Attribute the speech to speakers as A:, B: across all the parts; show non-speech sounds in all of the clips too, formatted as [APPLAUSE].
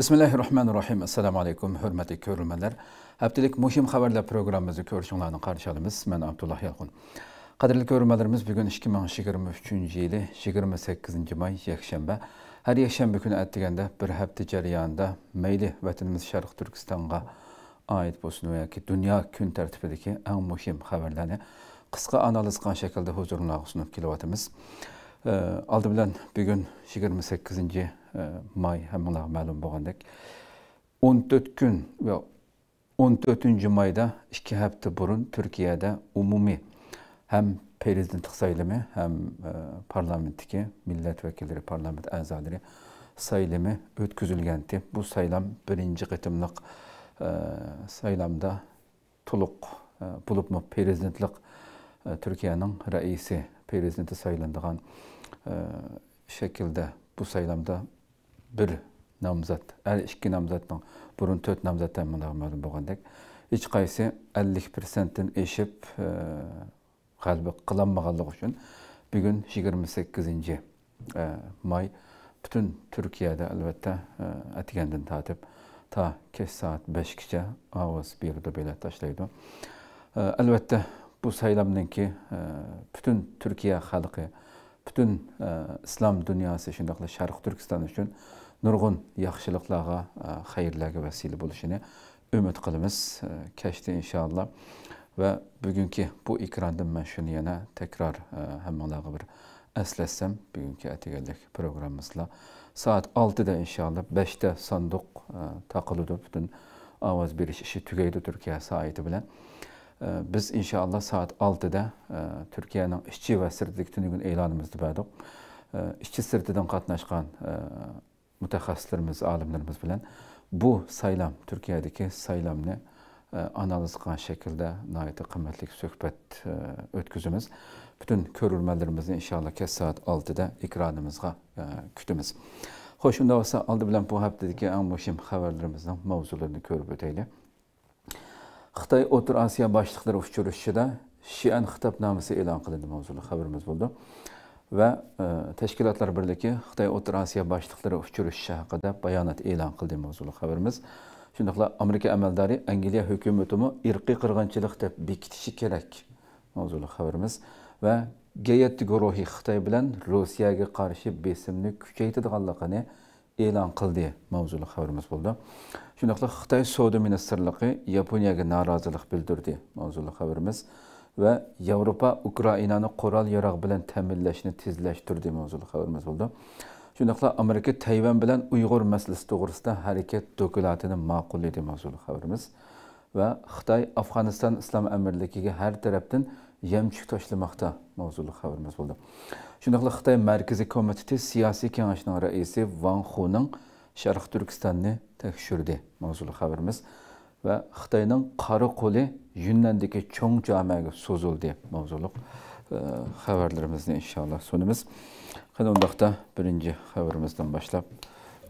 A: Bismillahirrahmanirrahim. Assalamu alaykum, hörmetli körülmeler. Haftalık muhim haberler programımızı körşünlerden karşılarımız. Ben Abdullah Yalkun. Qadrli körülmelerimiz bugün 2023 yılı 28 may yakşembe. Her yakşembe günü etdigende bir hafta ceryanında meyli vatanımız Şarkı Türkistan'a ait bolsun veya ki dünya gün tertibideki en muhim haberlerini kısa analiz kan şekilde huzuruna sunup kilovatımız. алды білән бүгін 28-інде май, әм мәлім болғандек, 14 күн, 14-інде майда, 2 хәпті бұрын Түркияда ұмуми, әм президенттік сайлымы, әм парламенттікі, милләт вәкелері, парламент әзәлері сайлымы өткізілгенді. Бұ сайлам бірінші қытымлық сайламда тұлық бұлып мұ президентлік Түркияның рәйісі президенті сайландыған şekilde bu saylamda bir namzat, el iki namzatın, burun tört namzattan mınağı məlum boğandak, hiç qaysi 50%-dən eşip e, qalbi qılanmağanlıq üçün bugün 28-ci e, may bütün Türkiyədə əlbəttə ətigəndən e, tatib ta keç saat 5-gəcə avaz birdə belə taşlaydı. Əlbəttə bu saylamdan ki bütün Türkiyə xalqı butun islom dunyosi shundoqla sharq turkiston uchun nurg'un yaxshiliklarga xayrlarga vasila bo'lishini umid qilamiz kashda inshaalloh va bugungi bu ekrandan man shuni yana takror hammalarga bir eslatsam bugungi ataganlik programmamizda soat oltida inshaalloh beshda sanduq taqiladi butun ovoz berish ishi tugaydi turkiya soati bilan biz inshaalloh soat oltida e, turkiyaning ishchi va sirtlik tunigun e'lonimizni berdik ishchi sirtidan qatnashgan e, mutaxassislarimiz olimlarimiz bilan bu saylam turkiyadagi saylamni e, analiz qilgan shaklda nihoyatda qimmatli suhbat o'tkazamiz butun ko'rurmanlarimizni inshaalloh kech soat oltida ekranimizga kutamiz xo'sh unda bo'lsa oldi bilan bu haftadagi eng muhim xabarlarimizning mavzularini ko'rib o'taylik xitoy o'rta osiyo boshliqlari uchrashishida shian xitobnomasi e'lon qilindi mavzuli xabarimiz bo'ldi. Va e, tashkilotlar birligi xitoy o'rta osiyo boshliqlari uchrashishi haqida bayonot e'lon qildi mavzuli xabarimiz. Shundoqla amerika amaldori angliya hukumatimi irqiy qirg'inchilik deb bekitishi kerak mavzuli xabarimiz. Va gayat guruhi xitoy bilan rossiyaga qarshi besimni kuchaytirganligini e'lon qildi mavzuli xabarimiz bo'ldi. Shundoqla xitoy savdo ministrligi yaponiyaga norozilik bildirdi mavzuli xabarimiz va yevropa ukrainani qurol yarog' bilan ta'minlashni tezlashtirdi mavzuli xabarimiz bo'ldi shundoqla amerika tayvan bilan uyg'ur masalasi to'g'risida harakat dokumentini ma'qulladi mavzuli xabarimiz va xitoy afg'oniston islom amirligiga har tarafdan yamchuk tashlamoqda mavzuli xabarimiz bo'ldi shundoqla xitoy markaziy komiteti siyosiy kengashining raisi van xuning Şərq Türkistanı тәкшүрді mavzulu xəbərimiz və Xitayının қары-қолы, Yünnəndəki çoğ camiəyə sozuldu mavzuluq xəbərlərimizni иншалла сонымыз. Qani ondaqda birinci xəbərimizdən başlab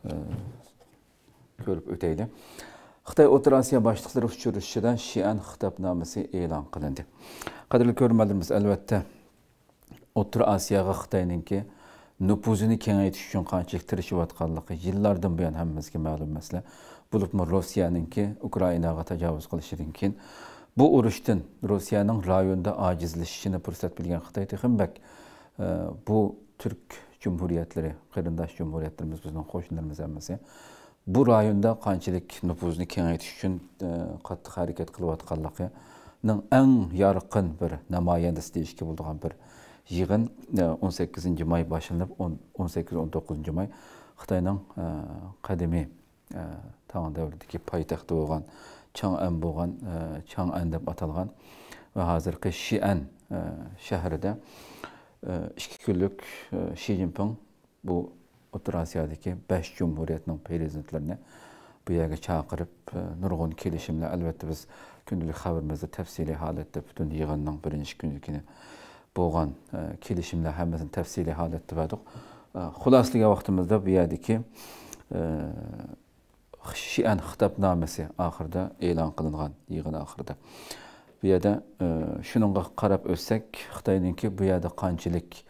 A: ə, görüb ötəydi. Xitay O'rta Osiyo boshliqlari uchrashuvidan Shian xitobnomasi e'lon qilindi. Qadrli ko'rmalarimiz albatta O'rta Osiyoga nupuzini kengaytirish uchun qanchalik tirishayotganligi yillardan buyon hammamizga ma'lum masala bo'libmi rossiyaninki ukrainaga tajovuz qilishidan keyin bu urushdan rossiyaning rayonda ojizlashishini fursat bilgan xitoy texmbak bu turk jumhuriyatlari qarindosh jumhuriyatlarimiz bizning qo'shnilarimiz hammasi bu rayonda qanchalik nufuzni kengaytirish uchun qattiq harakat qilayotganligining eng yorqin bir namoyandasi deyishga bo'ladigan bir жиғын 18 май башылып 18-19 май Қытайның қадеме таңын дәуірдегі пайтақты болған Чаңән болған Чаңән деп аталған ва қазіргі Шиән шәһәрінде 2 күлік Ши Цзиньпин бұл Отыр Азиядагы 5 жумһуриятның президенттеріне bu yerga нұрғын nurg'un kelishimlar біз biz kundalik xabarimizda tafsiliy бүтін butun бірінші birinchi bolğan kilişimlə həməsini təfsili halətdə bəduq. Xulaslığa vaxtımızda biyədi ki, Şiən xitabnaməsi axırda elan qılınğan yığın axırda. Bu yerdə şununğa qarab ötsək, Xitayınki bu yerdə qançilik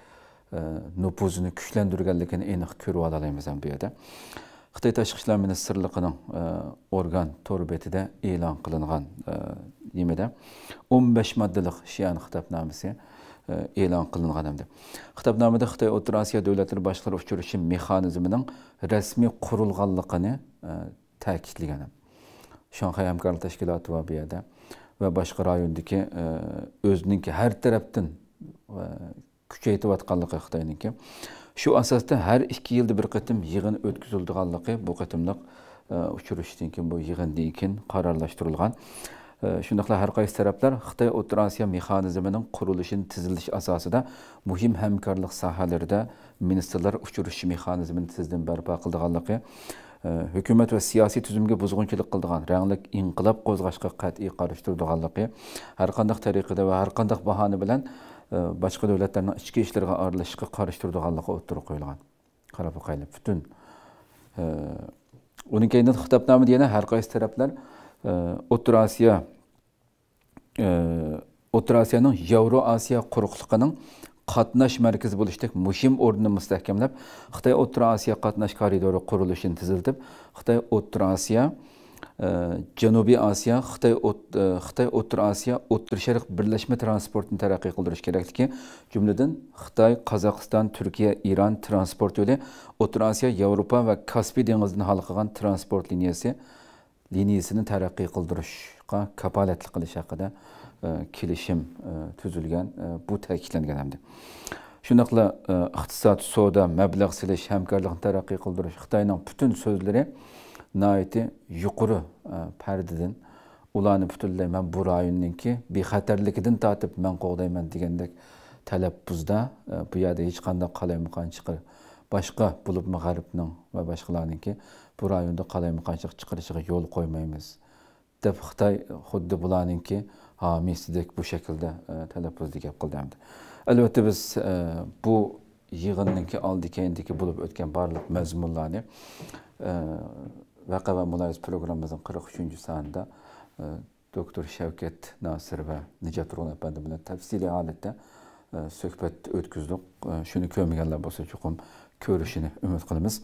A: nüfuzunu gücləndirənligini eniq görüb alalayımız bu yerdə. Xitay Təşqi İşlər Ministerliğinin orqan torbetidə elan qılınğan yemədə 15 maddəlik Şiən xitabnaməsi E, e'lon qilingan hamda xitobnomada xitoy o'rta osiyo davlatlari boshqalar uchirishi mexanizmining rasmiy qurilganligini e, ta'kidlagan shanxay hamkorlik tashkiloti va bu yerda va boshqa rayondagi e, o'ziniki har tarafdan kuchaytiyotganligi xitoyniki shu asosda har ikki yilda bir qatim yig'in o'tkazildiganligi bu qatimliq uchrashishdan keyin bu yig'indan keyin qarorlashtirilgan. Shundoqla har qaysi taraflar xitoy o'rta osiyo mexanizmining qurilishini tizilish asosida muhim hamkorlik sohalarida ministrlar uchrashish mexanizmini tizdim barpo qildiganligi e, hukumat va siyosiy tuzumga buzg'unchilik qildigan ranglik inqilob qo'zg'ashga qat'iy qarshi turdiganligi har qanday tariqada va har qanday bahona bilan e, boshqa davlatlarning ichki ishlariga aralashishga qarshi turdiganligi o'ttirib qo'yilgan. Qarab butun e, uning keyin xitobnomada yana har qaysi taraflar Отыр Асия Отыр Асияның Евро Асия құрықлықының қатынаш мәркізі болыштық мұшим орнын мұстәкемләп, Қытай Отыр Асия қатынаш коридоры құрылышын тізілдіп, Қытай Отыр Асия, Janubiy Asiya Xitoy Xitoy O'rta Osiyo O'rta Sharq birlashma transportini taraqqiy qildirish kerakligi, jumladan Xitoy, Qozog'iston, Turkiya, Iran transport yo'li O'rta Osiyo, Yevropa va Kaspiy dengizidan hal qilgan transport liniyasi liniyasini taraqqiy qildirishga kapolatlik qilish haqida e, kelishim e, tuzilgan e, bu ta'kidlangan hamda. Shundoqla iqtisod savdo mablag' silish hamkorlikni taraqqiy qildirish xitoyning butun so'zlari noiti yuqori pardadan ularni butunlay man bu rayonninki bexatarligidan tortib man qo'g'dayman degandek talaffuzda bu yerda hech qanday qalaymaqon chiqir boshqa bo'libmi g'arbning va boshqalarninki bu rayonda qalaymaqonchilik chiqirishiga yo'l qo'ymaymiz deb xitoy xuddi bularninki mesidek bu shaklda e, talaffuzda gap qildi albatta biz e, bu yig'inninki oldi keyindiki bo'lib o'tgan barliq mazmunlarni e, vaqa va muloyiz programmamizning qirq uchinchi sonida doktor shavkat nosir va nijat rug'un apandi bilan tafsiliy holatda suhbat o'tkazdik. Shuni ko'rmaganlar bo'lsa chuqur ko'rishini umid qilamiz.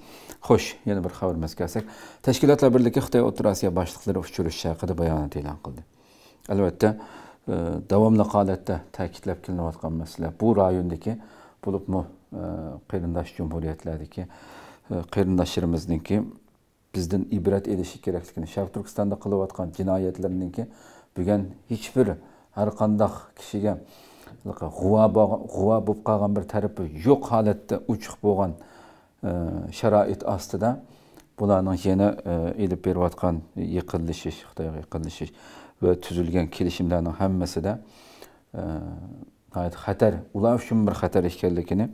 A: Xo'sh yana bir xabarimizga kelsak. Tashkilotlar birligi xitoy o'rta osiyo boshliqlari uchrashishi haqida bayonot e'lon qildi. Albatta e, davomli holatda ta'kidlab kelinayotgan masala bu rayondagi bo'libmi e, qarindosh jumhuriyatlardagi e, qarindoshlarimizniki bizdan ibrat elishi kerakligini sharq turkistonda qilayotgan jinoyatlarniki bugun hech bir har qanday kishiga ғуа ғуа болып қалған бір tərəfi yox halətdə uçuq болған şərait astıda bunların yenə elib berib atqan yıqılışış, Xitayğa yıqılışış və tüzülgən kilişimlərin hamısı da xətər, ular üçün bir xətər ikənligini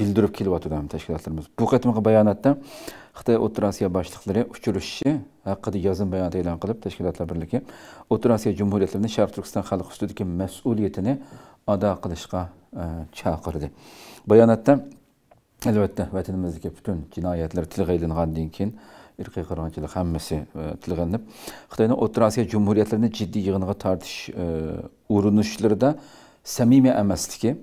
A: bildirib kilib atdı təşkilatlarımız. Bu qətmiq bəyanatda xitoy o'rta osiyo boshliqlari uchrashishi haqida yozim bayonot e'lon qilib tashkilotlar birligi o'rta osiyo jumhuriyatlarini sharq turkiston xalqi ustidagi mas'uliyatini ado qilishga e, chaqirdi. Bayonotda albatta vatanimizdagi butun jinoyatlar tilga ilingandan keyin irqiy qirg'inchilik hammasi e, tilga ilinib xitoyni o'rta osiyo jumhuriyatlarini jiddiy yig'inga tortish e, urinishlarida samimiy emasligi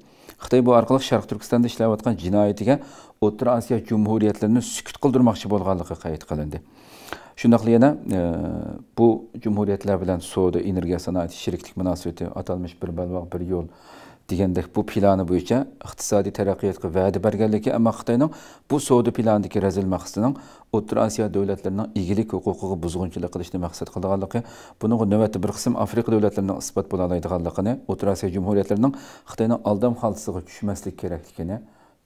A: xitoy bu orqali sharq turkistonda ishlayotgan jinoyatiga o'rta osiyo jumhuriyatlarini sukut qildirmoqchi bo'lganligi qayd qilindi. Shundoqli yana e, bu jumhuriyatlar bilan savdo energiya sanoati sheriklik munosabati atalmish bir balvoq bir yo'l degandek bu plani bo'yicha iqtisodiy taraqqiyotga va'da berganligi ammo xitoyning bu savdo planidagi razil maqsadining o'rta osiyo davlatlarining egilik huquqiga buzg'unchilik qilishni maqsad qilganligi buning navbatda bir qism afrika davlatlarining isbot bo'la oladiganligini o'rta osiyo jumhuriyatlarining xitoyning aldam holatiga tushmaslik kerakligini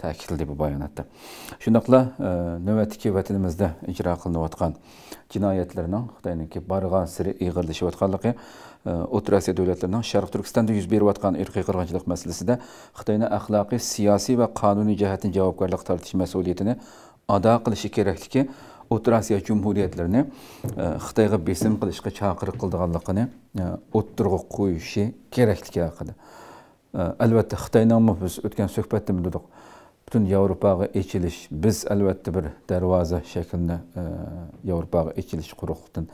A: ta'kidladi bu bayonotda. Shundoqla e, navbatdagi vatanimizda ijro qilinayotgan jinoyatlarning xitoyniki borgan siri iyg'irlashayotganligi e, o'rta osiyo davlatlarining sharq turkistonda yuz berayotgan irqiy qirg'inchilik masalasida xitoyni axloqiy siyosiy va qonuniy jihatdan javobgarlik tortish mas'uliyatini ado qilishi kerakligi o'rta osiyo jumhuriyatlarini e, xitoyga besim qilishga chaqiriq qildiganligini o'ttirg'a qo'yishi kerakligi haqida. Albatta xitoyning biz o'tgan suhbatda bildirdik. Butun yevropaga echilish biz albatta bir darvoza shaklini e, yevropaga echilish quruqdan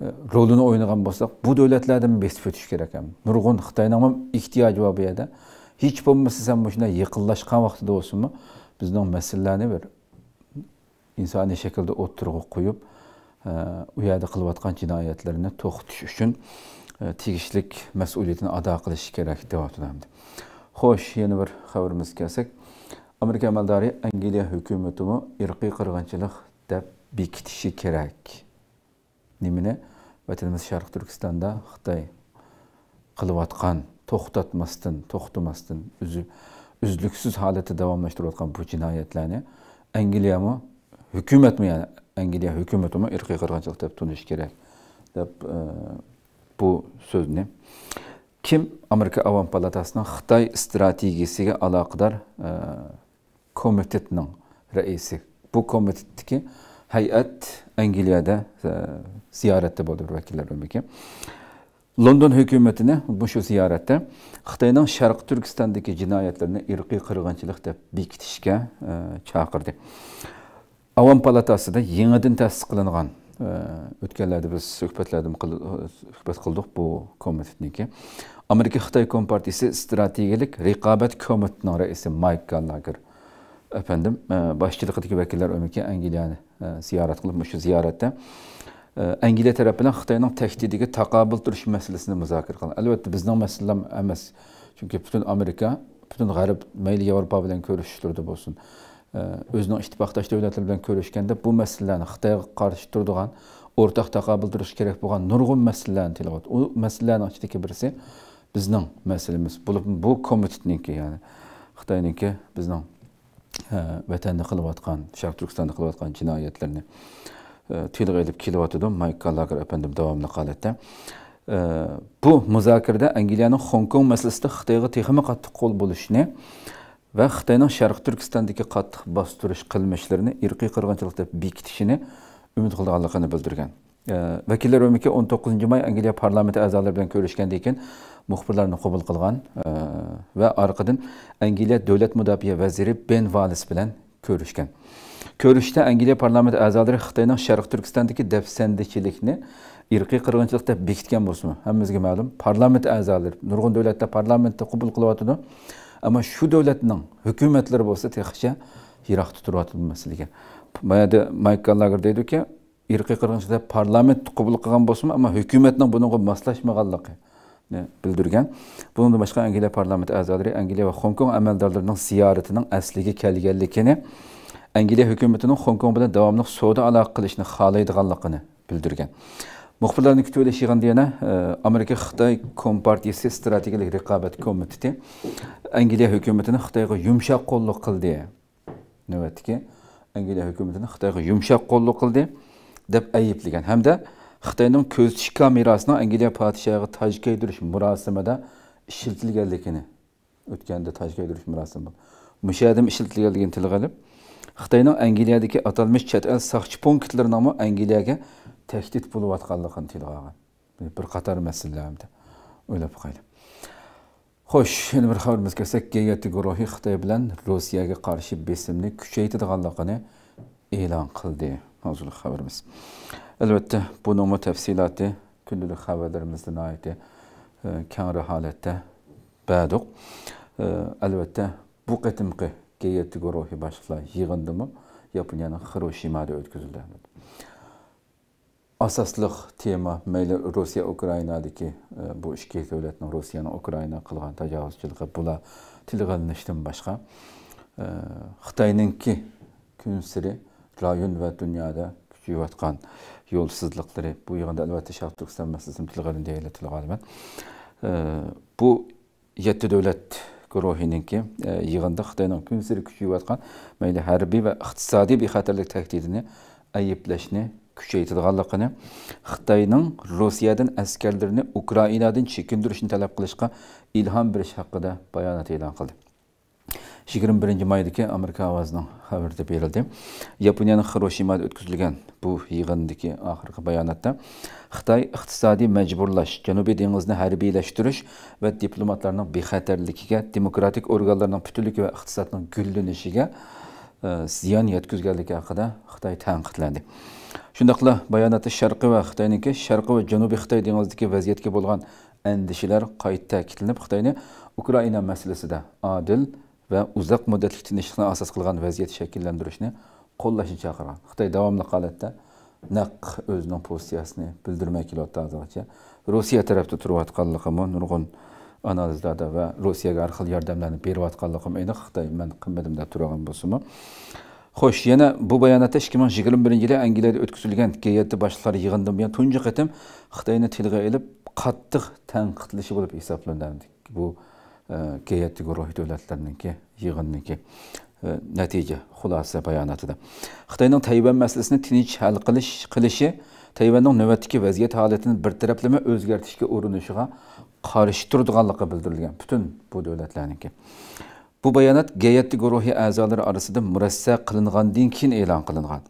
A: e, rolini o'ynagan bo'lsak bu davlatlardan besib o'tish kerak ham. Nurg'un xitoyni ham ehtiyoji bor bu yerda. Hech bo'lmasa san shunday yiqinlashgan vaqtida bo'lsinmi bizning masalalarni bir insoniy shaklda o'ttirg'a qo'yib e, u yerda qilayotgan jinoyatlarni to'xtatish uchun tegishlik mas'uliyatini ado qilish kerak deyapti xo'sh yana bir xabarimizga kelsak. Amerika amaldori angliya hukumatimi irqiy qirg'inchilik deb bekitishi kerak. Nimani vatanimiz sharq turkistonda xitoy qilayotgan to'xtatmasdan to'xtamasdan uzluksiz holatda davomlashtirayotgan bu jinoyatlarni angliyami hukumatmi ya'ni angliya hukumatimi irqiy qirg'inchilik deb tunish kerak deb e, bu so'zni. Kim amerika avom palatasining xitoy strategiyasiga aloqador e, komitetning raisi. Bu komitetniki hay'at angliyada e, ziyoratda bo'ldi bir vakillar london hukumatini bu shu ziyoratda xitoyning sharq turkistondagi jinoyatlarni irqiy qirg'inchilik deb bekitishga e, chaqirdi. Avom palatasida yangidan ta'sis qilingan e, o'tganlarda biz suhbatlarda suhbat qildik bu komitetniki. Amerika xitoy kompartiyasi strategiyalik raqobat komitetining raisi mayk gallager efendim e, boshchiligidagi vakillar angliyani e, ziyorat qilib shu ziyoratda e, Angliya tərəfi bilan Xitayның təhdidiga taqobil turish masalasini muzokara qilgan. Albatta bizning masalam emas. Chunki butun Amerika, butun G'arb, mayli Yevropa bilan ko'rishishlarda bo'lsin. o'zining ittifoqdosh davlatlar bilan ko'rishganda bu masalalarni Xitoyga qarshi turadigan o'rtaq taqobil turish kerak bo'lgan nurg'un masalalarni tilyapti. U masalalarning ichidagi birisi bizning masalamiz. Bu bu komitetniki, ya'ni Xitoyniki bizning vatanda qilayotgan, Sharq Turkistonda qilayotgan jinoyatlarni tilga ilib kelyotidi mayk gallager apandim davomli holatda bu muzokarada angliyaning hong kong masalasida xitoyga texmi qattiq qo'l bo'lishni va xitoyning sharq turkistondagi qattiq bostirish qilmishlarini irqiy qirg'inchilik deb bekitishini umid qilganligini bildirgan vakillar o'miki o'n to'qqizinchi may angliya parlamenti a'zolari bilan ko'rishgandan keyin muhbirlerini kabul kılgan e, ve arkadan Angeliya Devlet Müdafiye Veziri Ben Valis bilen görüşken. Görüşte Angeliya parlamento azaları Xitayning Sharq Turkistondagi dafsandichilikni irqiy qirg'inchilik deb bekitgan bo'lsin hammamizga ma'lum parlament a'zolari nurg'un davlatlar parlamentda qabul qilyotidi ammo shu davlatning hukumatlari bo'lsa texicha yiroq tutiryotidi masalaga boyada maykal lager deydiki irqiy qirg'inchilik parlament qabul qilgan bo'lsin ammo hukumatning bunga moslashmaganligi bildirgan. Bundan boshqa angliya parlamenti a'zolari angliya va hong kong amaldorlarining ziyoratining asliga kelganligini angliya hukumatining hong kong bilan davomli savdo aloqa qilishni xohlaydiganligini bildirgan. Muxbirlarni kutib olish yana e, amerika xitoy kompartiyasi strategik raqobat komiteti angliya hukumatini xitoyga yumshoq qo'lliq qildi navbatdagi angliya hukumatini xitoyga yumshoq qo'lliq qildi deb ayblagan. Hamda xitoyning ko'z tish kamerasini angliya podshohiga toj kiydirish murosimida ishlatilganligini o'tganda toj kiydirish murosimi musha yerda ishlatilganligini tilga olib xitoyning angliyadagi atalmish chet el soqchi punktlarining angliyaga tahdid bo'layotganligini tilga olgan bir qator masalalarda o'ylab qo'ydi xo'sh yana bir xabarimizga kelsak g guruhi xitoy bilan rossiyaga qarshi besimni kuchaytirganligini e'lon qildi mavzuli xabarimiz Elbette bunun o tefsilatı küllülük haberlerimizden ayeti e, kârı halette bəduq. E, elbette bu qetimki geyetti goruhi başla yığındı mı Yaponya'nın Hiroşima'da ötküzüldü. Asaslıq tema meyli Rusiya Ukraynadaki e, bu işki devletinin Rusiyanın Ukrayna kılgan tacavuzçılığı bula tilgalınıştın başqa. E, Xitayninki gün siri rayon ve dünyada gücü yatkan. yolsuzluqları bu yığında əlbəttə Şərq Türkistan məsələsinin tilğarında elə tilğarı Bu 7 dövlət guruhininki e, yığında Xitayının gün sürü küçüyətqan məyli hərbi və iqtisadi bexəterlik təhdidini ayıpləşni küçəytidiganlığını, Xitayının Rusiyadan əskərlərini Ukraynadan çəkindirishini tələb qilishqa ilham berish haqida bayonot e'lon qildi. 21 maydagi Amerika ovozining xabarida berildi. yaponiyani xiroshimada o'tkazilgan bu yig'indagi oxirgi bayonotda Xitoy iqtisodiy majburlash, Janubiy dengizni harbiylashtirish va diplomatlarning bexatarligiga, demokratik organlarning butunligi va iqtisodning gullanishiga e, ziyon yetkazganligi haqida Xitoy tanqidlandi. Shundaqla bayonotda Sharqiy va Xitoyniki Sharqiy va Janubiy Xitoy dengizidagi vaziyatga bo'lgan andishalar qayta ta'kidlanib, Xitoyni Ukraina masalasida adil va uzoq muddatli tinchlikni asos qilgan vaziyat shakllantirishni qo'llashni chaqirgan. Xitoy davomli holatda naq o'zining pozitsiyasini bildirmay kelyapti hozirgacha rossiya tarafda turayotganligimi nurg'un analizlarda va rossiyaga har xil yordamlarni berayotganligim aniq. Xitoy man qilmadim deb turgan bo'lsinmi xo'sh yana bu bayonotda ikki ming yigirma birinchi yili angliyada o'tkazilgan geyati boshliqlari yig'inidan buyon tunji qatim xitoyni tilga ilib qattiq tanqidlashi bo'lib hisoblanadi. Bu geyati guruhi davlatlarniki yig'inniki natija xulosa bayonotida xitoyning tayvan masalasini tinch hal qilish qilishi tayvanning navbatdagi vaziyat holatini bir taraflama o'zgartirishga urinishiga qarshi turadiganligi bildirilgan butun bu davlatlarniki bu bayonot gayatti guruhi a'zolari orasida murassa qilingandan keyin e'lon qilingan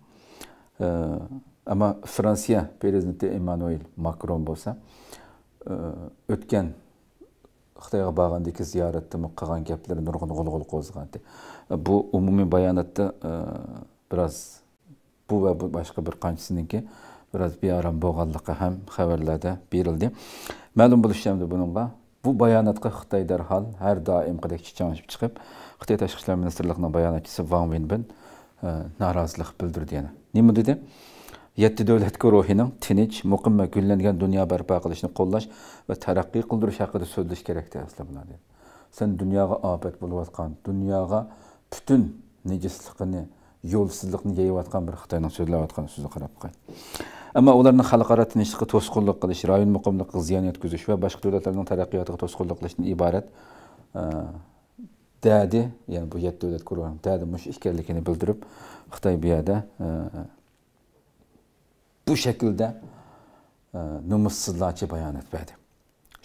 A: ammo fransiya prezidenti emmanuel makron bo'lsa o'tgan Қытайға бағандекі зияратты қаған кәплер нұрғын ғылғыл қозған де. Бұл умуми баянатты э, біраз бұл вә башқа бір қаншысыныңке біраз bir арам болғанлыққа һәм хәбәрләрдә бирелде. Мәлім бұл işlemdi бұныңға. Бұл баянатқа Қытай дәрхал әр даим қадек чичаңышып чығып, Қытай Ташқы Министрлігінің баянатчысы Ван Винбен э, наразылық білдірді білдірдені. Немі деді? Yetti davlat guruhining tinch muqim va gullangan dunyo barpo qilishni qo'llash va taraqqiy qildirish haqida so'zlash kerak deyapsizlar sen dunyoga ofat bo'layotgan dunyoga butun nejisligini yo'lsizlikni yeyayotgan bir xitoyning so'zlayotgan so'zi qarab qo'y. Ammo ularni xalqaro tinchlikqa to'sqinlik qilish rayon muqimligiga ziyon yetkazish va boshqa davlatlarning taraqqiyotiga to'sqinlik qilishdan iborat dadi ya'ni bu yetti davlat guruhi dadi mush ekanligini bildirib xitoy bu yerda bu şəkildə e, nümussuzlarca bəyan etmədi.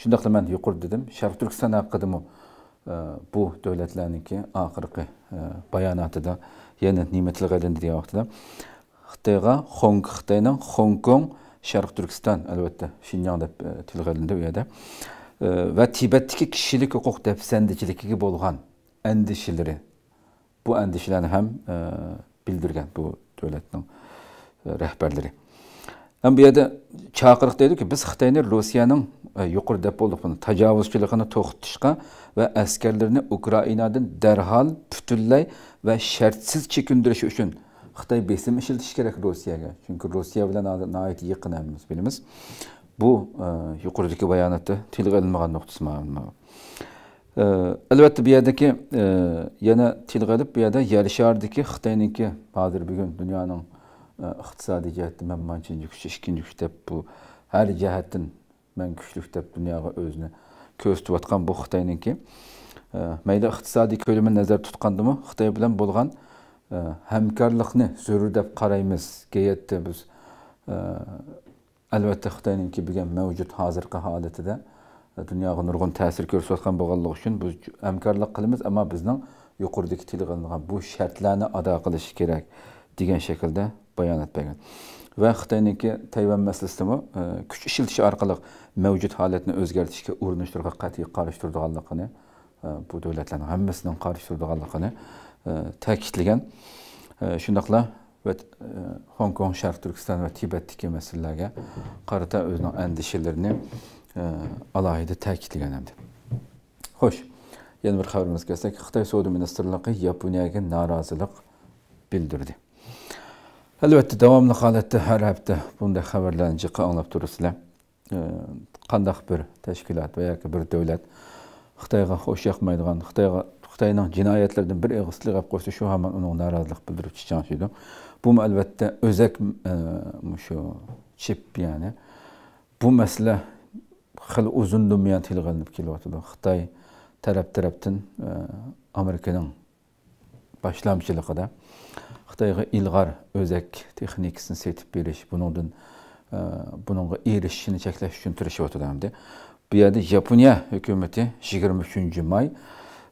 A: Şundaqla mən yuqur dedim, Şərq Türkistan haqqında mı e, bu dövlətlərinki axırqı e, bayanatıda, yəni nimətli qəlindi deyə vaxtıda Xitayğa Hong Xitayla Hong Kong Şərq Türkistan əlbəttə Şinjan deyə til qəlində u yerdə və Tibetdəki kişilik hüquq dəfsəndiciliyi bolğan əndişələri bu əndişələri həm bildirgən bu dövlətin rəhbərləri. Hem bir yerde çağırıq dedi ki, biz Xitayni Rusiyanın e, yuqur depolukunu, tacavuzçılığını toxtışqa ve askerlerini Ukrayna'dan derhal pütülley ve şertsiz çekindiriş üçün Xitay besim işiltiş gerek Rusya'ya. Çünkü Rusya ile nait yakın hemimiz bilimiz. Bu e, yuqurdaki bayanatı tilgi edilmeğen noktası mağanmağı. E, elbette bir yerdeki e, yana tilgi edip bir yerde yarışardaki Xitay'ninki, hazır bugün dünyanın iqtisodiy jihatdan man manchinchi kuch ikkinchi kuch deb bu har jihatdan man kuchlik deb dunyoga o'zini ko'rsatayotgan bu xitoyninki mayli iqtisodiy ko'lamini nazarda tutgandimi xitoy bilan bo'lgan hamkorlikni zarur deb qaraymiz gayatda biz albatta xitoyninki bo'lgan mavjud hozirgi holatida dunyoga nurg'un ta'sir ko'rsatayotgan bo'lganligi uchun biz hamkorlik qilamiz ammo bizning yuqoridagi tilga bu shartlarni ado qilish kerak degan shaklda bəyan etməklə. Və Xitayninki Tayvan məsələsini e, küç işiltişi arqalıq mövcud halətini özgərtişə urunuşdurğa qəti qarşı durduğanlığını, e, bu dövlətlərin hamısının qarşı durduğanlığını e, təkidləyən. Şundaqla və Hong Kong, Şərq Türkistan və Tibetdəki məsələlərə qarata özünün əndişələrini alahidə təkidləyənəmdir. Xoş. Yeni bir xəbərimiz gəlsək, Xitay Sövdə Ministerliyi Yaponiyaga narazılıq bildirdi. Әлбәтте, дәвамлы халәттә һәр һәфтә бундай хәбәрләрне җыка аңлап турысызлар. Э, кандак бір тәшкилат ва яки бер дәүләт Хытайга хош якмайдыган, Хытайга Хытайның җинаятьләрдән бер эгызлык алып койса, шу һаман уның наразылык белдерү чичан шуйды. Бу әлбәттә өзәк э, чип яны. Бу мәсьәлә хил узун дөнья тилгәнеп килә торды. Хытай тарап тараптан э, Американың башламчылыгыда Xitayğa ilğar özək texnikasını setib beriş, bunun e, bununla erişini çəkləş üçün tırışıb otadamdı. Bu yerdə Yaponiya hökuməti 23-cü may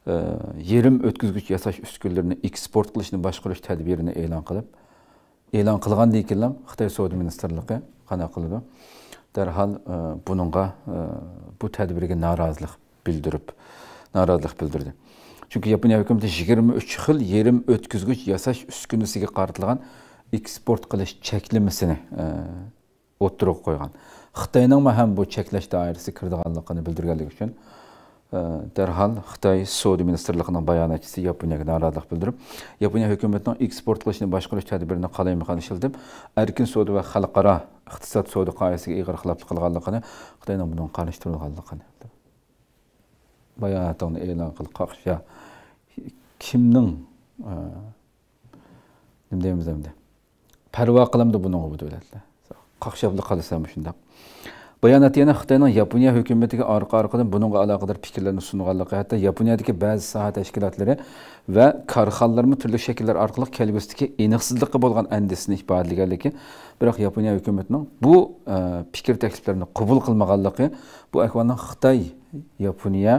A: e, yerim ötküzgüç yasaş üsküllərini eksport qilishni başqarış tədbirini elan qılıb. Elan qılğan deyiləm, Xitay Savdo Ministerliyi qana qıldı. Dərhal e, bununla bu tədbirə narazılıq bildirib, narazılıq bildirdi. Chunki yaponiya yigirma uch xil yerim o'tkazgich yasash uskunasiga qaratilgan eksport qilish cheklamasini e, o'ttirib qo'ygan xitoyning ham bu cheklash doirasiga kirdiganligini bildirganligi uchun darhol xitoy savdo ministrligining bayonotchisi yaponiyaga norozilik bildirib. Yaponiya hukumatining eksport qilishni boshqarish tadbirini qalaymaqon ishiltib erkin savdo va xalqaro iqtisod savdo qoidasiga ig'ir xiloflik qilganligini xitoyning bundan qarshi turganligini bayonotini e'lon qilib qoqish kimning nima deymiz endi parvo qilamdi buning bu davlatlar qaqshable qolsa shundoq bayonot yana xitoyning yaponiya hukumatiga orqa orqadan bunga aloqador fikrlarni sunganligi hatto yaponiyadagi ba'zi soha tashkilotlari va korxonalarmi turli shakllar orqali kelgusidagi aniqsizlikqa bo'lgan andisini ifodalaganligi biroq yaponiya hukumatining bu e, fikr takliflarini qabul qilmaganligi bu ahvolning xitoy yaponiya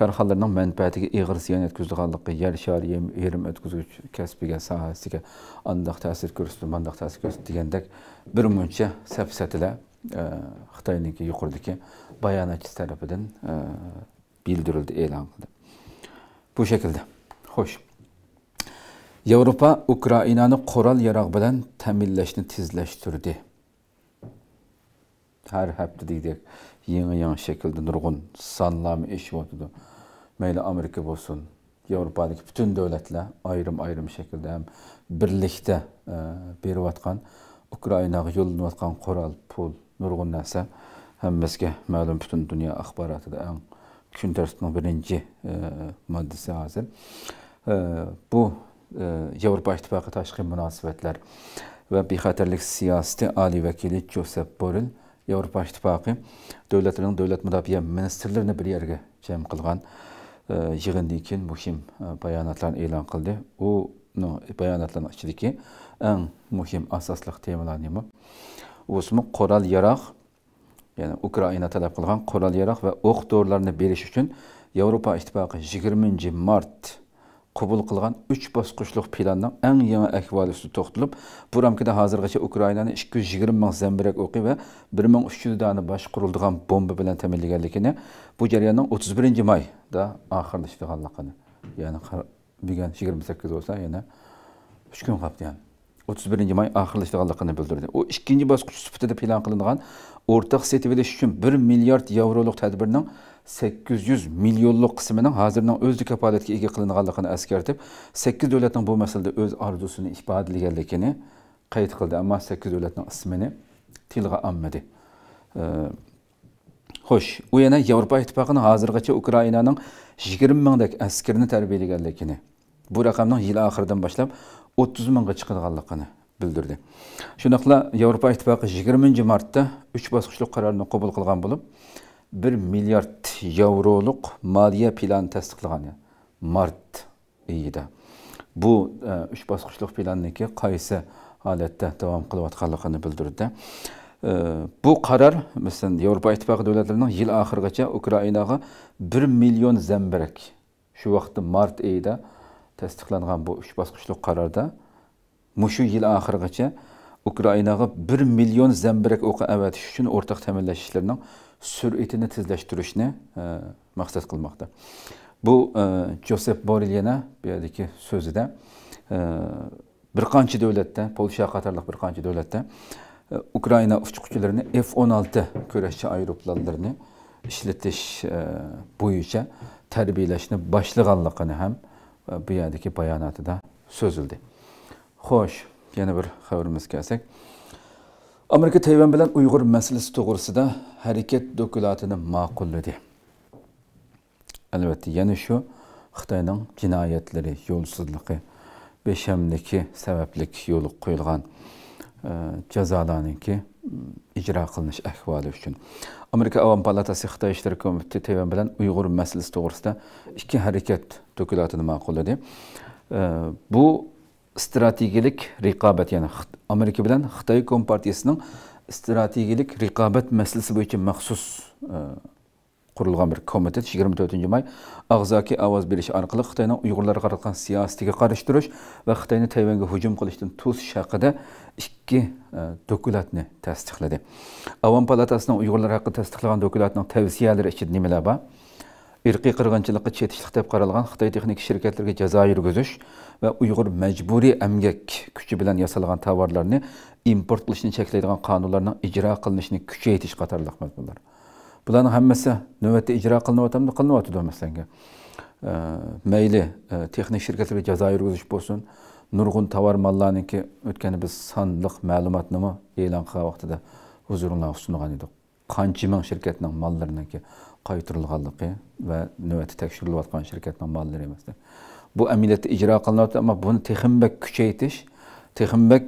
A: korxonalarning manfaatiga ig'ir ziyon yetkazganligi yer shari yerim o'tkazgich kasbiga sohasiga andoq ta'sir ko'rsatdi mandoq ta'sir ko'rsatdi degandek bir muncha safsatilar e, xitoyniki yuqoridagi bayonotchisi tarafidan e, bildirildi e'lon qildi. Bu shaklda. Xo'sh. Yevropa ukrainani qurol yarog' bilan ta'minlashni tezlashtirdi. Har hafta deydek. yeni yeni şekilde nurgun sanlamı iş oldu. Meyli Amerika olsun, Avrupadaki bütün devletler ayrım ayrım şekilde hem birlikte e, bir vatkan Ukrayna'ya yolunu vatkan koral, pul, nurgun nese hem meske malum bütün dünya akbaratı da en gün dersinin birinci e, maddesi hazır. E, bu e, Avrupa İttifakı taşkı münasebetler ve bihaterlik siyaseti Ali Vekili Joseph Borrell yevropa ittifoqi davlatlarining davlat mudofaa ministrlarini bir yerga jam qilgan e, yig'indan keyin muhim e, bayonotlarni e'lon qildi. U bayonotlarning ichidagi eng muhim asosli temalar nima? O'smi qurol yaroq ya'ni ukraina talab qilgan qurol yaroq va o'q do'rlarni berish uchun yevropa ittifoqi yigirmanchi mart qabul qilgan uch bosqichliq planning eng yangi ahvoli ustida to'xtalib bu ramkada hozirgacha ukrainani ikki yuz yigirma ming zambirak o'qi va bir ming uch yuz dona bomba bilan ta'minlaganligini bu jarayonning o'ttiz birinchi mayda oxirlashganligini ya'ni bugun yigirma sakkiz bo'lsa yana uch kun qolibdi yani. 31 may ahırlaştırganlıqını bildirdi. O ikinci basqıç süpütüde plan kılınған ortaq setiviliş üçün 1 milyard yavroluq tədbirinin 800 milyonluq qisminin hazırdan özlü kapaletki ega qılınğanlığını əskertib, 8 dövlətin bu məsələdə öz arzusunu ifadələgənligini qeyd qıldı. Amma 8 dövlətin ismini tilğa anmadı. E, ee, xoş, u yana Avropa İttifaqının hazırgacha Ukrainanın 20 mingdek askerini tərbiyələgənligini, bu raqamning yil oxiridan boshlab o'ttiz mingga chiqadiganligini bildirdi. Shundoqla yevropa ittifoqi yigirmanchi martda uch bosqichli qarorni qabul qilgan bo'lib 1 milliard yevroliq moliya plani tasdiqlagan mart oyida bu e, uch bosqichli planniki qaysi holatda davom qilayotganligini bildirdi. E, bu qaror masalan yevropa ittifoqi davlatlarining yil oxirigacha ukrainaga 1 million zambirak shu vaqtda mart oyida tasdiqlangan bu uch bosqichli qarorda mushu yil oxirigacha ukrainaga bir million zambirak o'qi avatish uchun o'rtaq ta'minlash ishlarining sur'atini tezlashtirishni e, maqsad qilmoqda. Bu e, josep borel yana bu yerdagi so'zida e, bir qancha davlatda polsha qatorliq bir qancha davlatda e, ukraina uchquvchilarini f o'n olti kurashchi aeroplanlarini ishlatish e, bo'yicha tarbiyalashni boshlaganligini ham Э, bu yerdagi bayonotida so'zildi. Xo'sh yana bir xabarimizga kelsak. Amerika tayvan bilan uyg'ur masalasi to'g'risida harakat dokumentini ma'qulladi. Albatta yana shu xitoyning jinoyatlari yo'lsizligi beshamligi sabablik yo'li qo'yilgan e, jazolarniki ijro qilinish ahvoli uchun. Amerika avom palatasi xitoy ishlar komiteti tayvan bilan uyg'ur masalasi to'g'risida ikki harakat dokumentini ma'qulladi. Bu strategik raqobat ya'ni amerika bilan xitoy kompartiyasining strategik raqobat masalasi bo'yicha maxsus e, qurilgan bir komitet 24 may og'zaki ovoz berish orqali xitoyning uyg'urlarga qaratgan siyosatiga qarshi turish va xitoyni tayvanga hujum qilishdan to'sish haqida ikki e, dokulatni tasdiqladi. Avom palatasining uyg'urlar haqida tasdiqlagan dokulatning tavsiyalari ichida nimalar bor? Irqiy qirg'inchilikqa chetishlik deb qaralgan xitoy texnik shirkatlarga jazo yurgizish va uyg'ur majburiy amgak kuchi bilan yasalgan tovarlarni import qilishni cheklaydigan qonunlarning ijro qilinishini kuchaytirish qatorliq mazmunlar bularning hammasi navbatda ijro qilinyaptimi qilinyapti masalan. Mayli texnik shirkatlarga jazo yurgizish bo'lsin. Nurg'un tovar mollarniki o'tgani biz sonliq ma'lumotni e'lon qilgan vaqtida huzuringlarga sungan edik qancha ming shirkatning mollariniki qaytarilganligi va navbatda tekshirilayotgan shirkatning mollari emas bu amaliyotda ijro qilinyapti ammo buni texmbak kuchaytirish texmbak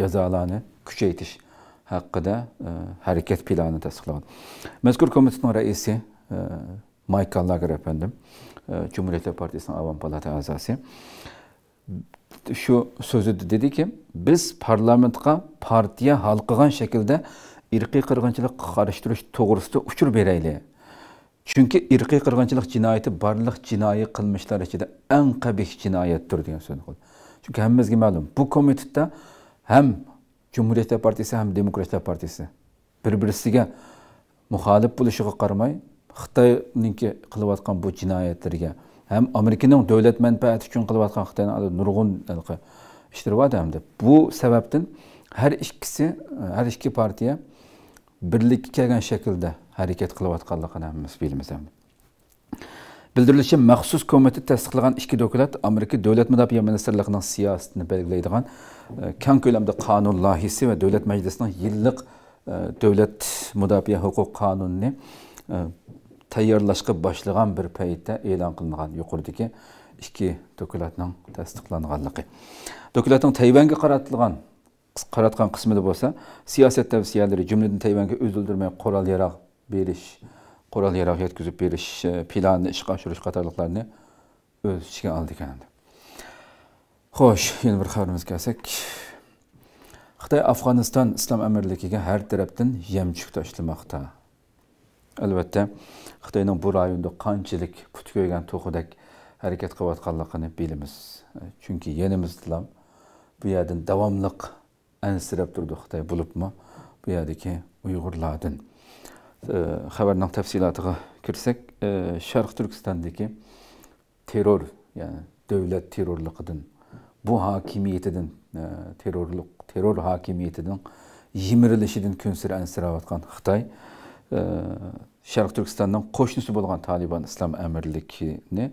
A: jazolarni kuchaytirish haqida harakat plani tasdiqlagan mazkur komitetning raisi Michael Lager efendim, Cumhuriyetler Partisi'nin Avam Palata a'zosi shu so'zida dediki biz parlamentga partiya hal qilgan shaklda irqiy qirg'inchilikqa qarshi turish to'g'risida uchur beraylik chunki irqiy qirg'inchilik jinoyati barliq jinoiy qilmishlar ichida eng qabih jinoyatdir degan so'zni chunki hammamizga ma'lum bu komitetda ham jumhuriyatlar partiyasi ham demokratlar partiyasi bir birisiga muxolif bo'lishiga qaramay xitoyniki qilayotgan bu jinoyatlarga ham amerikaning davlat manfaati uchun qilayotgan xitoyni nurg'un ishtiryapti hamda bu sababdan har ikkisi har ikki partiya birlikka kelgan shaklda harakat qilayotganligini hammamiz bilamiz bildirilishicha maxsus komitet tasdiqlagan ikki dokument amerika davlat mudofaa ministrligining siyosatini belgilaydigan e, keng ko'lamda qonun loyihasi va davlat majlisining yillik e, davlat mudofaa huquq qonunini e, tayyorlashga boshlagan bir paytda e'lon qilingan yuqoridagi ikki dokumentning tasdiqlanganligi dokumentning tayvanga qaratilgan qaratgan qismida bo'lsa siyosat tavsiyalari jumladan tayvanga o'zildirmay qurol yarog' berish qurol yarog' yetkazib berish e, planini ishga oshirish qatorliqlarni o'z ichiga oldi ekan. Xo'sh yana bir xabarimizga kelsak. Xitoy afg'oniston islom amirligiga har tarafdan yamchuk tashlamoqda. Albatta xitoyning bu rayonda qanchalik put ko'ygan to'qidek harakat qilayotganligini bilamiz. E, chunki yenimiz bu yerdan davomliq ansirab turdi xitoy bo'libmi? Bu yerdagi uyg'urlardan. xəbərinin təfsilatına kirsək, e, Şərq Türkistandakı terror, ya'ni davlat terrorluğundan, bu hakimiyyətindən, e, terrorluq, terror hakimiyyətindən yimirilişidən künsür ənsirab atqan Xitay e, sharq Türkistandan qo'shnisi bo'lgan Taliban islom əmirlikini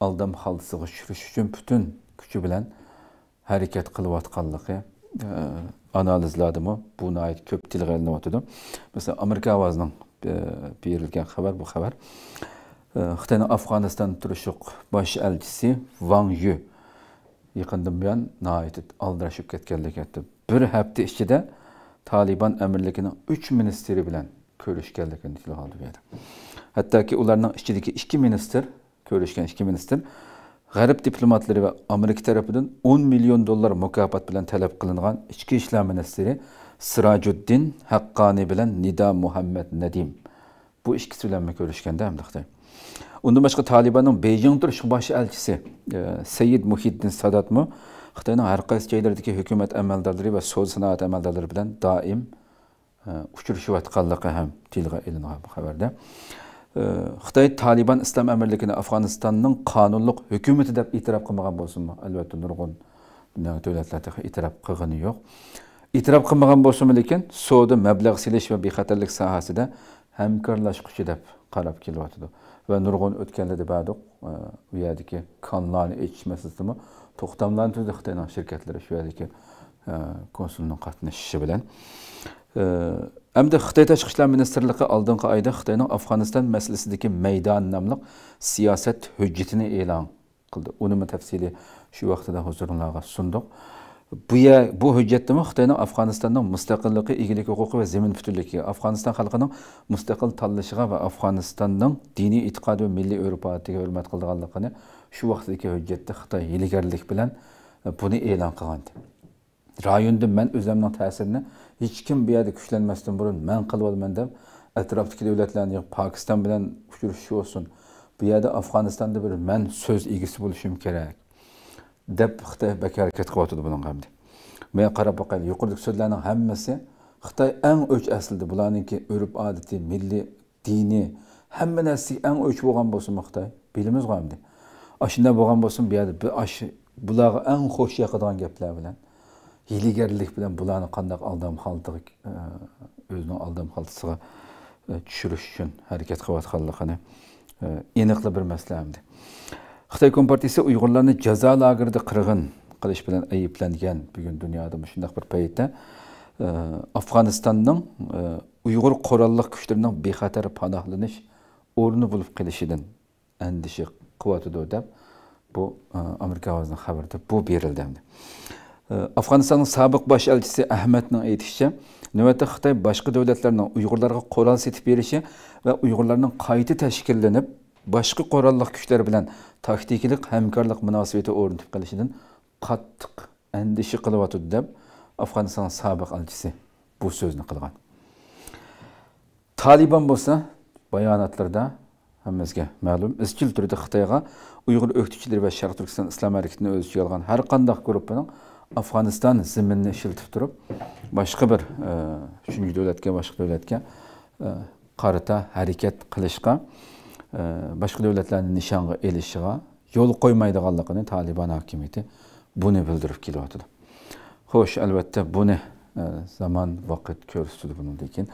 A: aldam halısına düşürüş uchun butun kuchi bilan harakat qılıb analizladimi bu ko'p tilga ilinyotidi masalan amerika ovozining e, berilgan xabar bu xabar. E, Xitoyni afg'oniston turishliq bosh elchisi van yu yaqindan buyon aldirashib ketganligi aytdi. Bir hafta ichida taliban amirligining uch ministri bilan ko'rishganligini tilga oldi bu yerda hattoki ularning ichidagi ikki minister ko'rishgan ikki minister Garip diplomatları ve Amerika tarafından 10 milyon dolar mukafat bilen talep kılınan İçki İşler Ministeri Sıracuddin Hakkani bilen Nida Muhammed Nedim. Bu ikisi bilen mi görüşkende emlikte. Ondan başka Taliban'ın Beijing duruşu başı elçisi e, Seyyid Muhyiddin Sadat mı? Xitayning har qaysi joylaridagi hukumat amaldorlari va so'z sanoat amaldorlari bilan doim e, uchrashayotganligi ham tilga ilingan bu xabarda Xitay Taliban İslam Əmirlikini Afğanistanın qanunluq hökuməti deyə etiraf qılmagan bolsunmu? Əlbəttə nurgun dünya dövlətləri etiraf qılğını yox. İtiraf qılmagan bolsunmu lekin savdo məbləğ silish və bexəterlik sahəsində həmkarlaşqıcı deyə qarab kelyotdu. Və nurgun ötkəndə də bədiq bu e, yerdəki kanlarını içməsizdimi toxtamlarını tüzdü Xitayın şirkətləri şu yerdəki e, konsulun qatnışışı bilən. E, Әмді Қытай Ташқы ішлар министрлігі алдыңғы айда Қытайның Афғанистан мәселесіндегі Мейдан намлық сиясат hüccetini e'lon qildi. Uni tafsili shu vaqtida huzuringizga sundiq. Bu bu hujjatda Xitoyning Afg'onistonning mustaqilligi, egilik huquqi va zamin butunligi, Afg'oniston xalqining mustaqil tanlashiga va Afg'onistonning diniy e'tiqod va milliy urf-odatiga hurmat qilganligini shu vaqtdagi hujjatda Xitoy hiligarlik bilan buni e'lon qilgan. Rayonda men o'zimning ta'sirini Heç kim bu yerdə güclənməzdən burun mən qılıb olmam dem. Ətrafdakı dövlətlərin yığıb Pakistan bilan uçuruşu olsun. Bu yerdə Afğanistanda bir mən söz egisi oluşum kerak. deb Xitoy bak harakat qilyotdi buning hamda. Men qarab boqaylik, yuqoridagi so'zlarning hammasi Xitoy eng o'ch aslida bularninki urf odati, milliy, dini, hamma narsa eng o'ch bo'lgan bo'lsin Xitoy. Bilimiz g'amdi. Ashunda bo'lgan bo'lsin bu yerda bu bularga eng xo'sh yoqadigan gaplar bilan hiyligarlik bilan bularni qandaq aldam xaltiga o'zining e, aldam xaltisiga tushirish e, uchun harakat qilayotganligini aniqli e, bir masala xitoy kompartiyasi uyg'urlarni jazo lagerida qirg'in qilish bilan ayblangan bugun dunyoda shundoq bir paytda afg'onistonning uyg'ur qurolli kuchlarining bexatar panohlanish o'rni bo'lib qolishidan andisha qilyotidi deb bu amerika ovozining xabarida bu berildi Э, Афғанстанның сабық баш әлшісі Ахмәтнің айтышча, нөвәтті Қытай башқа дәулетлерінің ұйғырларға қорал сетіп беріші вә ұйғырларның қайты тәшкілленіп, башқа қораллық күштер білән тактикілік әмкарлық мұнасуеті орнытып қалышыдың қаттық әндіші қылып атуды деп, Афғанстанның сабық әлшісі бұл сөзіні қылған. Талибан болса, баянатларда hammamizga ma'lum izchil turda xitoyga uyg'ur o'qituvchilari sharq turkiston islom harakatini olgan har qanday guruhning afg'oniston ziminni ishiltib turib boshqa bir uchinchi davlatga boshqa davlatga qarata harakat qilishga boshqa davlatlarni nishonga ilishiga yo'l qo'ymaydiganligini taliban hokimiyati buni bildirib kelyotidi xo'sh albatta buni zamon vaqt ko'rsatadi buni lekin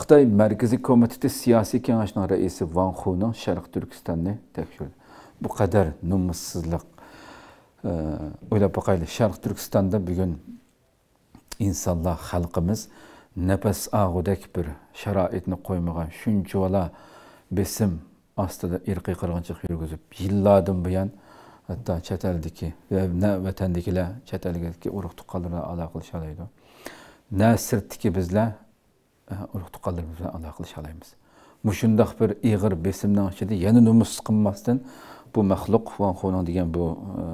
A: xitoy markaziy komiteti siyosiy kengashining raisi van xuning sharq turkistonni tekshirdi bu qadar nomussizlik Э, ойлап бакайлы шарк түркістанда бүгін инсалла халқымыз нәпәс ағудәк бір шараитны қоймаған шүнчуала бесім астыда ирқи қырғыншылық жүргізіп жылладан бұян. Hatto chetaldiki na vatandikilar chet elgaki urug' tuqqanlar bilan alo qilisha oladi na sirtdiki bizlar urug' tuqqanlar bilan alo qilisha bir ig'ir yana numus qilmasdan bu maxluq va xunon degan bu e,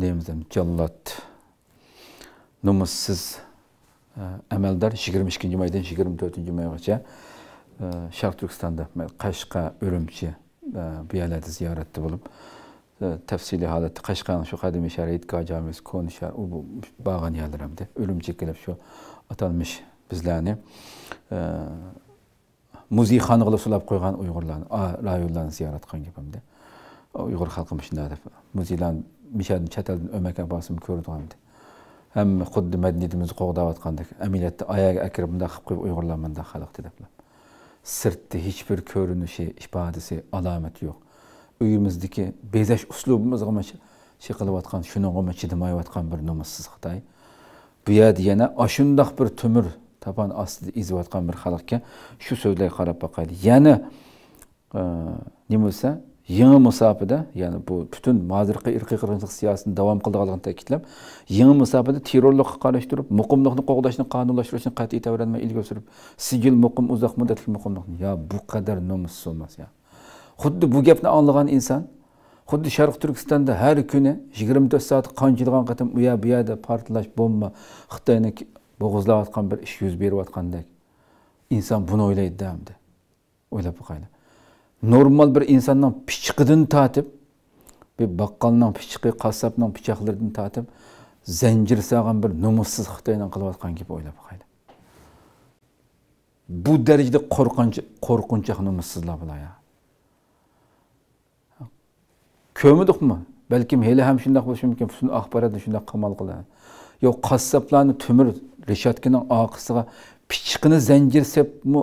A: deymiz jallod numussiz e, amaldor yigirma ikkinchi maydan yigirma to'rtinchi maygacha e, sharq turkistonda qashqa urumchi bu yerlarda ziyoratda bo'lib tafsiliy holatda qashqani shu qadimiy shahar itko jomiz ko'ni shahar u borgan yerlar hamda kelib shu atalmish bizlarni muzeyxona qilib sulab qo'ygan uyg'urlarni rayonlarni ziyorat qilgan gapimda uyg'ur xalqimiz shunday deb muzeylarni mishadni chet eldan o'makan bosim ko'rdigandi hamma xuddi madaniyatimizni qo'g'dayotgandek amaliyotda oyog'i akirib bundoq qilib qo'yib uyg'urlar bundoq xalq deb sirtda hech bir ko'rinishi ifodasi alomati yo'q uyimizdagi bezash uslubimizga shu qilayotgan shunga chidamayotgan bir nomussiz xitoy bu yerda yana shundoq bir tumur tapan ostida ezayotgan bir xalqqa shu so'zlarga qarab boqaylik. Yana nima bo'lsa yangi musofada ya'ni bu butun hozirgi irqiy qirg'inchilik siyosatini davom qildiganligini ta'kidlab yangi musofada terrorlikqa qarshi turib muqimlikni qo'g'dashni qonunlashtirishni qat'iy tavranmay surib sigil muqim uzoq muddatli muqimlikni yo bu qadar nomussiz bo'lmas ya. Xuddi bu gapni anglagan inson xuddi sharq turkistonda har kuni yigirma to'rt soat qanchalig'an qatim u yer bu bomba xitoyni bo'g'izlayotgan bir ish yuz berayotgandek. Inson buni o'ylaydida hamda. O'ylab boqaylik normal bir insonning pichiqidan tortib bir baqqolning pichiqi qassobning pichoqlaridan tortib zanjir solgan bir nomussiz xitoyni qilayotgan gap o'ylab boqaylik bu darajada qo'rqinch qo'rqinchoq nomussizlar bular ya. Ko'midikmi? Balkim hali ham shundoq bo'lishi mumkin butun axborotni shundoq qamal qiladi. Yo qassoblarni tumir reshotkaning orqasiga pichiqini zanjir sepmi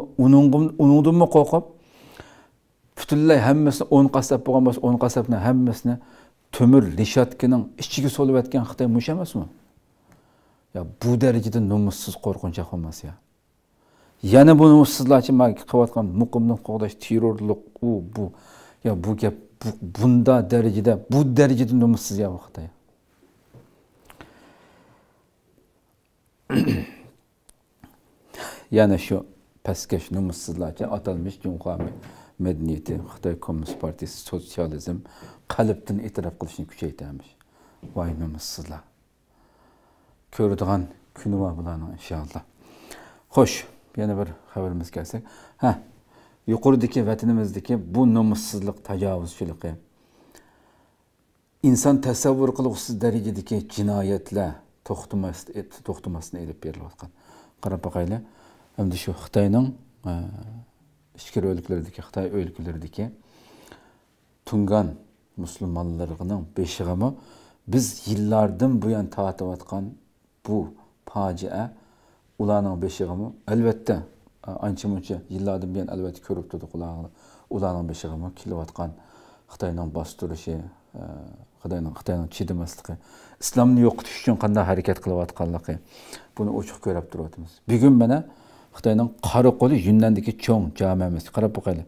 A: uningdanmi qo'rqib? Butunlay hammasini o'n qassob bo'lgan bo'lsa o'n qassobni hammasini tumir reshotkaning ichiga solayotgan xitoy mush emasmi? Ya bu darajada nomussiz qo'rqinchoq emas ya. Yana bu nomussizlarchi qilayotgan muqimni qo'g'dash terrorlik u bu. Ya bu gap bunda darajada bu darajada nomussiz ya xitoy. [CLEARS THROAT] yana shu pastkash nomussizlarcha atalmish junxo madaniyati xitoy kommunist partiyasi sotsializm qalbdan e'tirof qilishni kuchaytiramiz voy nomussizlar ko'radigan kuni bor bularni inshaalloh. Xo'sh yana bir xabarimizga kelsak ha yuqoridagi vatanimizdagi bu nomussizlik tajovuzchiligi inson tasavvur qilg'usiz darajadagi jinoyatlar тоқтамасына э, елеп беріліп жатқан. Қарапақайлы енді шу қытайның э, ішкі өлкелердеке қытай өлкелердеке тунган мұсылмандарының бесі біз жылдардан бұян татып жатқан бұл пажиа ұланың бесі ғымы әлбетте анча мұнша жылдардан бұян әлбетте көріп тұрдық ұланы ұланың бесі ғымы келіп жатқан қытайның бастырышы э, қытайның қытайның чидамастығы islomni yo'qotish uchun qanday harakat qilayotganligi. Buni ochiq ko'rib turyapmiz bugun mana xitoyning qora qo'li yunnandagi cho'ng jamiyamiz qarab boqaylik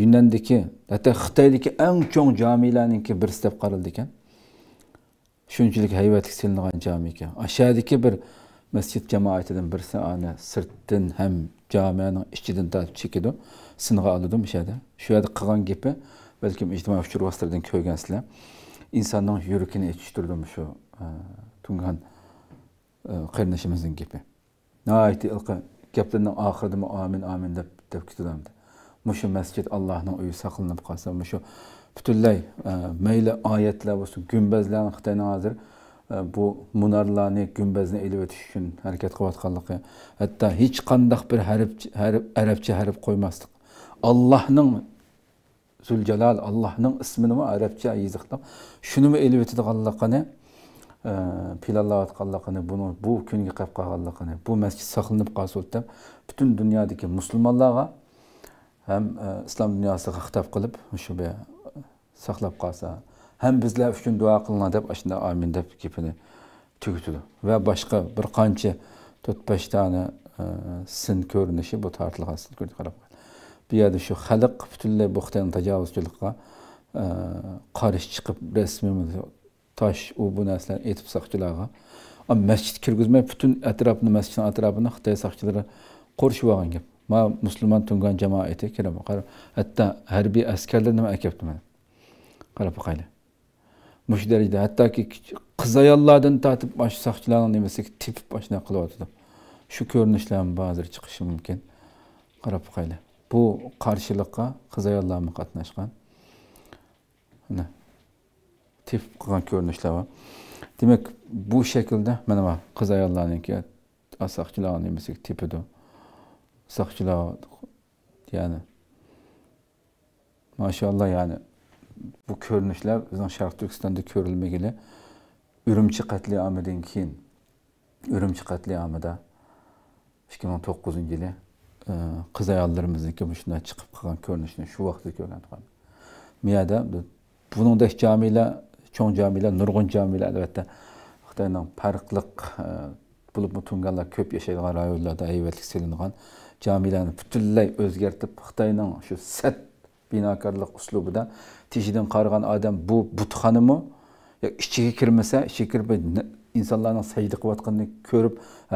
A: yunnandagi hatto xitoydagi eng cho'ng jamilarniki birisi deb qaraldi ekan. Shunchalik haybatli silingan jami ekan. Ashadiki bir masjid jamoatidan birisi ana sirtdan ham jamiyaning ichidan tortib chekidi singa oladi o'sha yerda shu yerda qilgan gapi balkim ijtimoiy uchur ko'rgansizlar. insanның жүрекіне жетіштірді мұшы тұнған қарындашымыздың кепі. Найты ылқы кептінің ақырды мұ амин амин деп деп кетудамды. Мұшы мәсжид Аллахның үйі сақылынып қалса, мұшы бүтінләй мәйлі аyeтлер болсын, күмбезлерін Қытайның азыр bu munarlarını gümbezine elib ötüş üçün hərəkət qıvatqanlıqı. Hətta heç qandaq bir hərib, hərib, ərəbçə hərib qoymastıq. Allah'nın zuljalal allohning ismini arabcha yoziqda shunimi elib o'tadiganligini e, planlayotganligini buni bu kunga qolib qolganligini bu masjid saqlanib qolsin deb butun dunyodagi musulmonlarga ham e, islom dunyosiga xitob qilib shu saqlab qolsa ham bizlar uchun duo qilinglar deb shunday amin deb gapini tugatadi va boshqa bir qancha to'rt besh dona e, sin ko'rinishi bu tortilgan sin qarab bu yerda shu xalq butunlay bu xitoyni tajovuzchilikqa e, qarshi chiqib rasmiy tosh u bu narsalarni aytib soqchilarga masjid kirgizmay butun atrofni masjidni atrofini xitoy soqchilari qo'rishib olgan gap. Ma musulmon tungan jamoati kirib qarab hatto harbiy askarlar nima akyapti mana? Qarab boqaylik mush darajada hattoki qiz ayollardan tortib shu soqchilarni nimasiga tepib shunaqa qilyotdi shu ko'rinishlar hozir chiqishi mumkin. Qarab boqaylik bu qarshilikqa qiz ayollarmi qatnashgan mana tepib qilgan ko'rinishlar bor demak bu shaklda mana bu qiz ayollarniki soqchilarni nimasiga tepidi soqchilar ya'ni mashalloh ya'ni bu ko'rinishlar bizning sharq turkistonda ko'rilmagili urumchi qatliomidan keyin urumchi qatliomida ikki ming to'qqizinchi yili e, qiz ayollarimizniki shunday chiqib qolgan ko'rinishni shu vaqtda ko'rgan miyada buningdek jamilar cho'ng jamilar nurg'un jamilar albatta xitoyning farqliq e, bo'lib tunganlar ko'p yashaydigan rayonlarda hayvatlik silingan camilerini bütünley özgertip Xitay'nın şu set binakarlık uslubu da tişidin kargan adam bu butxanı mı? Ya içine kirmese, içine kirmese insonlarning sajda qilayotganini ko'rib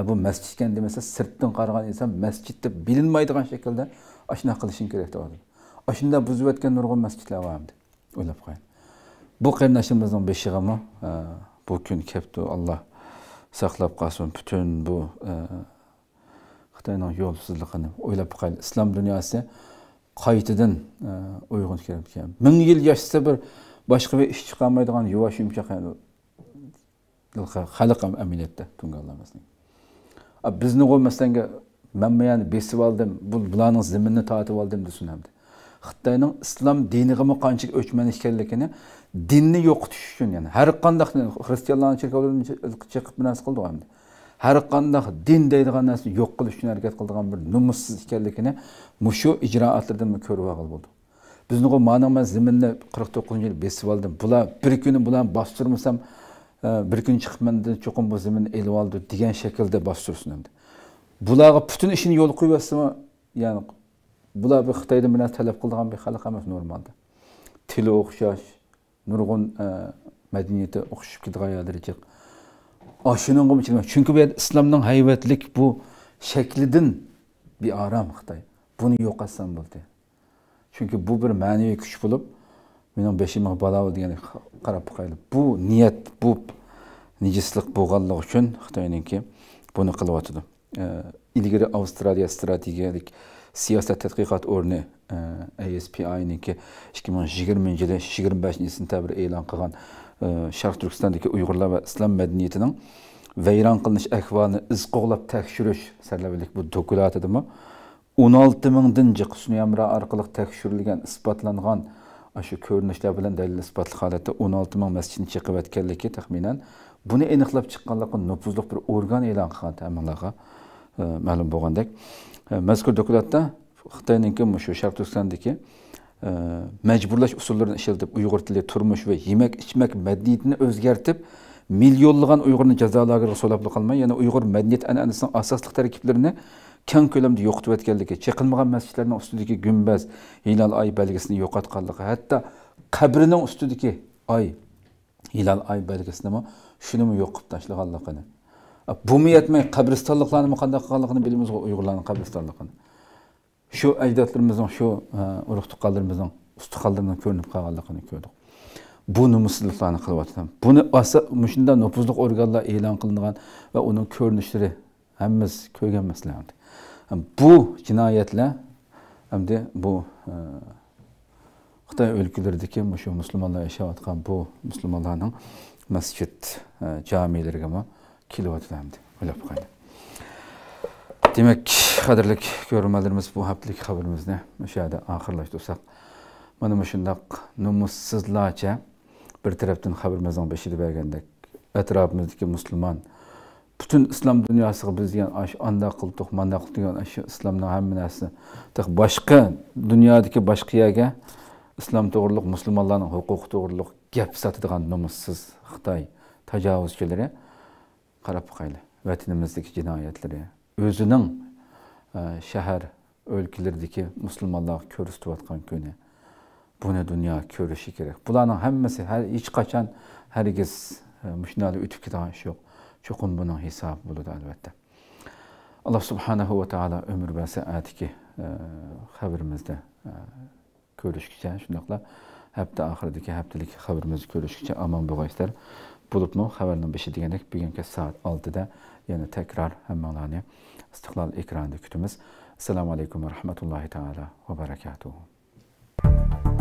A: bu masjid ekan demasa sirtdan qaragan inson masjid deb bilinmaydigan shaklda shunaqa qilishing kerak deyapti shunday buzayotgan nurg'un masjidlar bor o'ylab qo'ying bu qarindoshimizning beshig'imi e, bu kun kelibdi alloh saqlab qolsin butun bu e, xitoyning yo'lsizligini o'ylab qo'ying islom dunyosi qaytadan e, uyg'un kelib ming yil yashasa bir boshqa bir ish chiqolmaydigan yuvosh yumshoq xalq ham amaliyotda tunganlarimizni bizni qo'ymasanga man buyani besib oldim bu bularning zimmini tortib oldim desin hamdi xitoyning islom diniga qancha o'chman ekanligini dinni yo'qotish uchun yani har qanday xristianlarni cherkovlarni chiqib bir narsa qildi hamdi har qanday din deydigan narsani yo'q qilish uchun harakat qiladigan bir numussiz ekanligini mushu ijroatlardan ko'rib olgan bo'ldi bizni mana man zimminni qirq to'qqizinchi yil besib oldim bular bir kuni bularni bostirmasam Э, bir kun chiqib manda cho'qim bu zaminni elib oldi degan shaklda bostirsin endi bularga butun ishini yo'l qo'yib yotsami ya'ni bular bir xitoydan bir talab qiladigan bir xalq emas normalda. Tili o'xshash nurg'un e, madaniyati o'xshab ketgan yerlari jiq chunki bu yerda islomning haybatlik bu shaklidan beorom xitoy buni yo'qotsam bo'ldi. Chunki bu bir ma'naviy kuch bo'lib mening beshimga bola degani qarab boqaylik bu niyat bu nejislik bo'lganligi uchun xitoyninki buni qilyotidi? Ilgari avstraliya strategiyalik siyosat tadqiqot o'rni aspiniki ikki ming yigirmanchi yili yigirma beshinchi sentabr e'lon qilgan sharq turkistondagi uyg'urlar va islom madaniyatining vayron qilinish ahvolini iz qo'g'lab tekshirish sarlavalik bu dokulat edimi o'n olti mingdan jiq sunyamra orqali tekshirilgan isbotlangan shu ko'rinishlar bilan dalil isbotli holatda o'n olti ming masjidni chiqayotganligi taxminan buni aniqlab chiqqanligi nupuzli bir organ e'lon qilgan ta'minlarga ma'lum bo'lgandek e, mazkur dokladda xitoyniki shu sharq turkistondagi e, majburlash usullarini ishlatib uyg'ur tili turmush va yemak ichmak madaniyatini o'zgartib millionlagan uyg'urni jazo lageriga so'lab qolmay yana uyg'ur madaniyat an'anasining asosli tarkiblarini keng ko'lamda yo'qotib o'tganligi chiqilmagan masjidlarning ustidagi gumbaz hilol oy belgisini yo'qotganligi hatto qabrining ustidagi oy hilol oy belgisini shuni yo'q qilib tashlaganligini bumi yetmay qabristonliklarni qanday qilganligini bilamiz uyg'urlarning qabristonligini shu ajdodlarimizning shu urug' tuqqanlarimizning ustiqonlarining ko'rinib qolganligini ko'rdik. Bu nomussizliklarni qilyapti buni shunda nupuzli organlar e'lon qilingan va uning ko'rinishlari hammamiz ko'rgan masala bu jinoyatlar hamda bu xitoy o'lkalaridagi shu musulmonlar yashayotgan bu musulmonlarning masjid e, jamiylariga kelyapti hamda o'ylab qo'ying. Demak qadrli ko'rmalarimiz bu haftalik xabarimizni o'sha yerda oxirlashtirsak mana shundoq nomussizlarcha bir tarafdan xabarimizni beshida bergandek atrofimizdagi musulmon butun islom dunyosiga biz degan shu qildik manda qildik degan shu islomning hamma narsasi boshqa dunyodagi boshqa yerga islom to'g'riliq musulmonlarning huquqi to'g'riliq gap sotadigan nomussiz xitoy tajovuzchilari qarab boqaylik vatanimizdagi jinoyatlari o'zining e, shahar o'lkalaridagi musulmonlarga ko'rsatayotgan kuni buni dunyo ko'rishi kerak. Bularning hammasi hech qachon hargiz e, shunday o'tib ketadigan ish yo'q. Chuqur buning hisobi bo'ladi albatta. Alloh subhanahu va taolo umr va saatiki e, xabarimizda ko'rishguncha shundoqla həftə axırıdakı həftəlik xəbərimiz görüşükcə aman bu qayıtlar. Bulubmu xəbərindən beşi deyəndək bugünkü saat 6-da yəni təkrar həmmanlarını İstiqlal ekranında kütümüz. Selamun Aleyküm və Rəhmətullahi Teala və Bərəkatuhu.